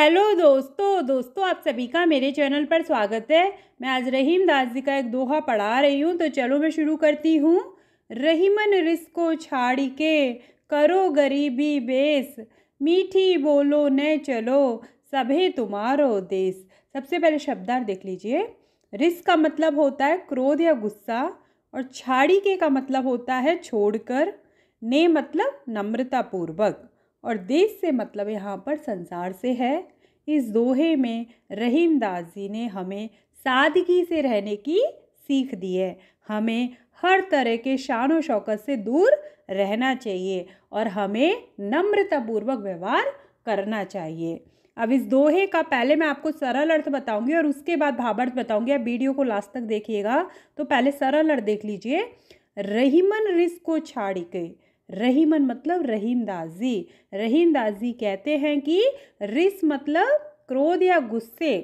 Hello दोस्तों दोस्तों, आप सभी का मेरे चैनल पर स्वागत है। मैं आज रहीम दास जी का एक दोहा पढ़ा रही हूँ तो चलो मैं शुरू करती हूँ। रहीमन रिस को छाड़ी के करो गरीबी बेस, मीठी बोलो न चलो, सभे तुम्हारो देश सबसे पहले शब्दार देख लीजिए। रिस का मतलब होता है क्रोध या गुस्सा, और छाड़ी के का मतलब होता है छोड़कर, ने मतलब नम्रतापूर्वक। और देश से मतलब यहाँ पर संसार से है। इस दोहे में रहीम दास जी ने हमें सादगी से रहने की सीख दी है। हमें हर तरह के शान शौकत से दूर रहना चाहिए और हमें नम्रतापूर्वक व्यवहार करना चाहिए। अब इस दोहे का पहले मैं आपको सरल अर्थ बताऊँगी और उसके बाद भावार्थ बताऊँगी। आप वीडियो को लास्ट तक देखिएगा तो पहले सरल अर्थ देख लीजिए। रहीमन रिस को छाड़ी के रहीमन मतलब रहीम दास जी रहीम दास जी कहते हैं कि रिस मतलब क्रोध या गुस्से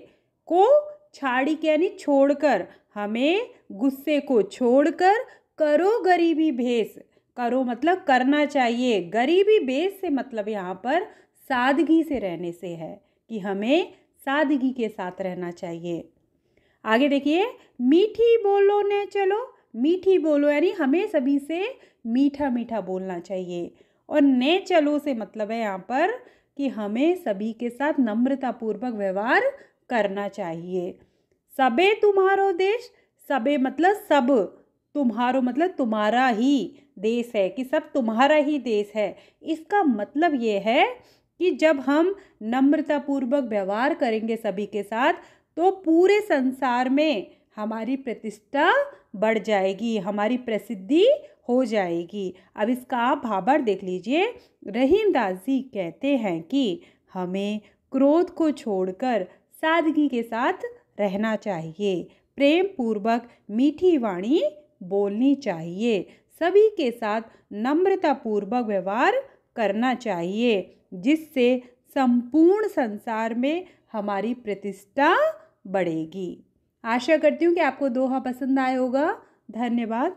को छाड़ी यानी छोड़कर, हमें गुस्से को छोड़कर करो गरीबी भेस करो मतलब करना चाहिए। गरीबी भेस से मतलब यहाँ पर सादगी से रहने से है कि हमें सादगी के साथ रहना चाहिए। आगे देखिए, मीठी बोलो ने चलो। मीठी बोलो, यानी हमें सभी से मीठा मीठा बोलना चाहिए। और ने चलो से मतलब है यहाँ पर कि हमें सभी के साथ नम्रतापूर्वक व्यवहार करना चाहिए। सबे तुम्हारो देश, सबे मतलब सब। तुम्हारो मतलब तुम्हारा ही देश है कि सब तुम्हारा ही देश है। इसका मतलब ये है कि जब हम नम्रतापूर्वक व्यवहार करेंगे सभी के साथ तो पूरे संसार में हमारी प्रतिष्ठा बढ़ जाएगी, हमारी प्रसिद्धि हो जाएगी। अब इसका आप भाबर देख लीजिए। रहीम दास जी कहते हैं कि हमें क्रोध को छोड़कर सादगी के साथ रहना चाहिए। प्रेम पूर्वक मीठी वाणी बोलनी चाहिए। सभी के साथ नम्रतापूर्वक व्यवहार करना चाहिए, जिससे संपूर्ण संसार में हमारी प्रतिष्ठा बढ़ेगी। आशा करती हूँ कि आपको दोहा पसंद आया होगा। धन्यवाद।